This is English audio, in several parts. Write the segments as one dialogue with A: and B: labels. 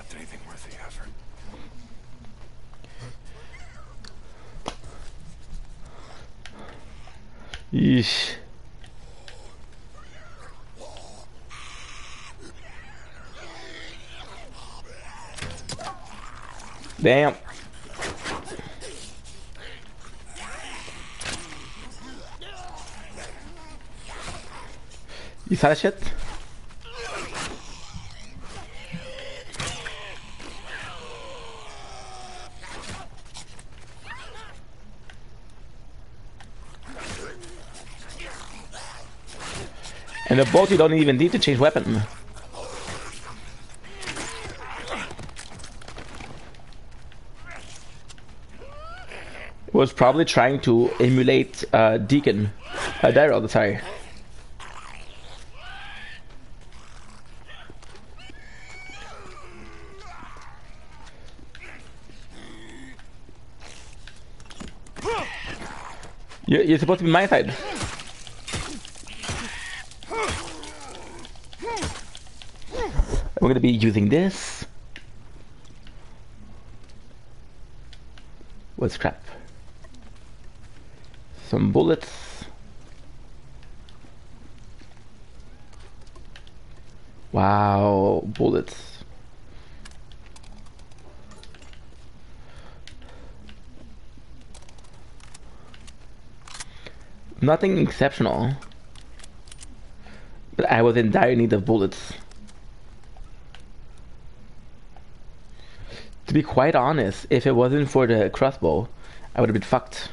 A: left anything worth the effort.
B: Yeesh. Damn. You saw that shit? And the boat you don't even need to change weapon. Was probably trying to emulate uh, Deacon. Uh, Daryl, sorry. You're supposed to be my side. We're gonna be using this. What's crap? Some bullets. Wow, bullets. Nothing exceptional. But I was in dire need of bullets. To be quite honest, if it wasn't for the crossbow, I would have been fucked.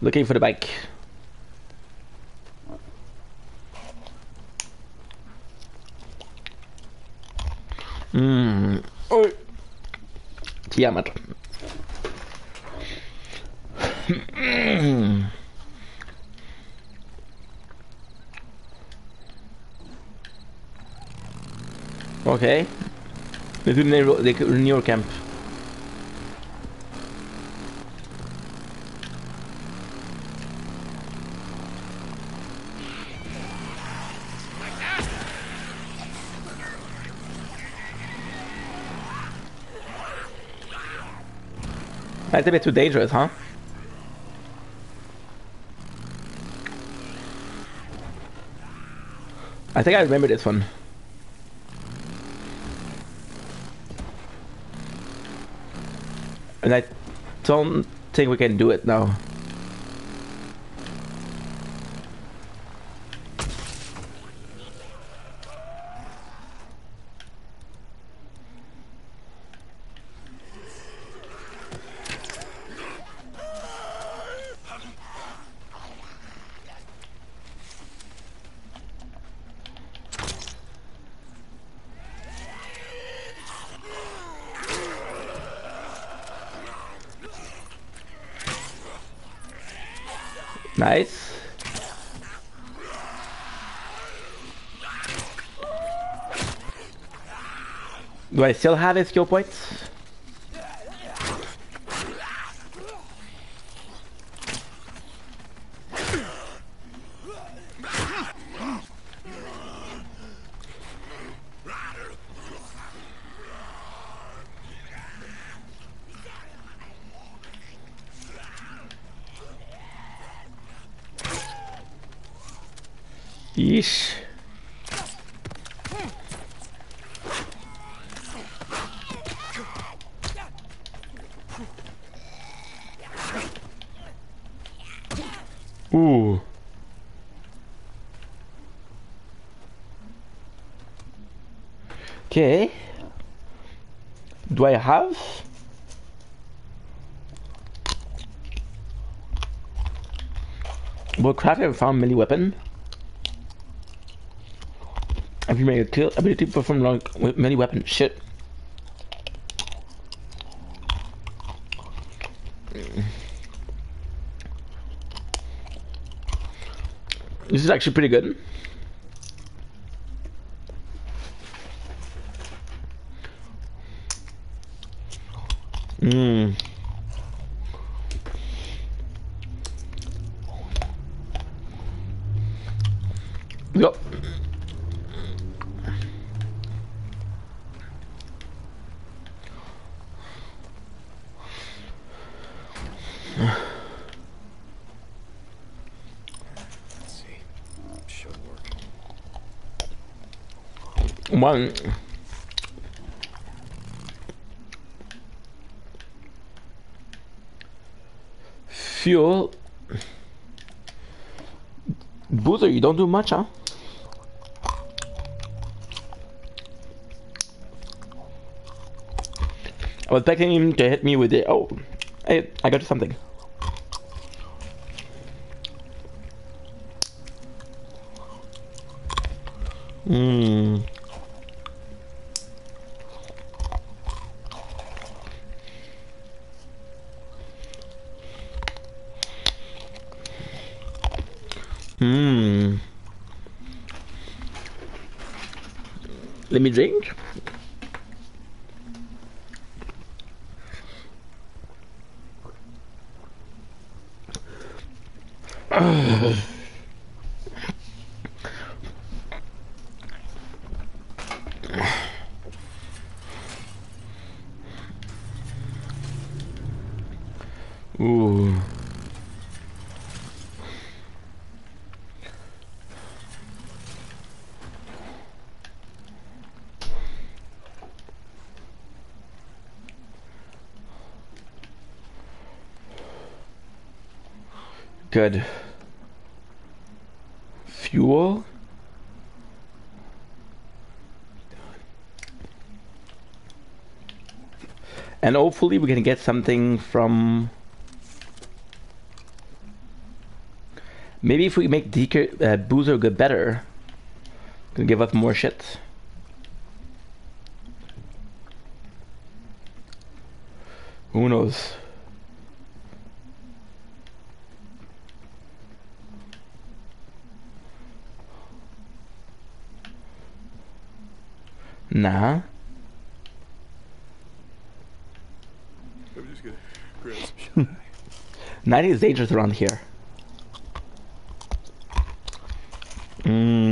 B: Looking for the bike. Mmm. Oj. Tiamat. Hmm. Det är New, det är New Camp. That's a bit too dangerous, huh? I think I remember this one. And I don't think we can do it now. Nice. Do I still have his skill points? Yeesh. Ooh. Okay. Do I have? Well, craft have found melee weapon. Have you made a kill ability perform like with many weapons? Shit. This is actually pretty good. Mmm. Yep. One. Fuel. Boozer, you don't do much, huh? I was expecting him to hit me with it. Oh, hey, I got something. Mmm. Mmm. Let me drink. Ooh. Good. Fuel. And hopefully we can get something from... Maybe if we make Deker, uh, Boozer get better, can give us more shit. Who knows? Nah.
A: I'm just gonna grab some shot.
B: 90 is dangerous around here. Mm.